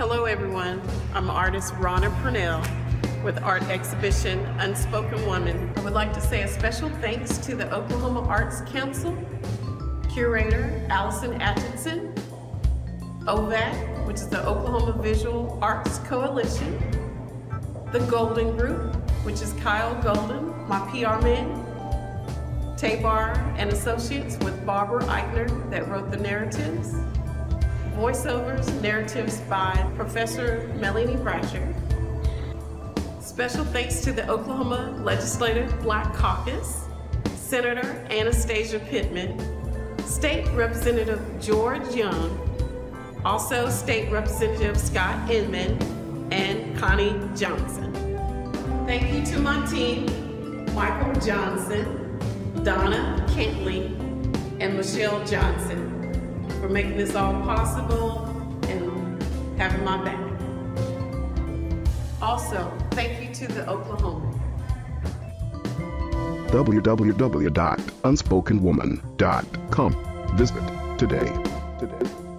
Hello, everyone. I'm artist Ronna Pernell with art exhibition Unspoken Woman. I would like to say a special thanks to the Oklahoma Arts Council, curator Allison Atchison, OVAC, which is the Oklahoma Visual Arts Coalition, the Golden Group, which is Kyle Golden, my PR man, Tabar and Associates with Barbara Eichner that wrote the narratives, voiceovers, narratives by Professor Melanie Brasher. Special thanks to the Oklahoma Legislative Black Caucus, Senator Anastasia Pittman, State Representative George Young, also State Representative Scott Inman, and Connie Johnson. Thank you to my team, Michael Johnson, Donna Kentley, and Michelle Johnson for making this all possible and having my back. Also, thank you to the Oklahoma. www.unspokenwoman.com. Visit today. Today.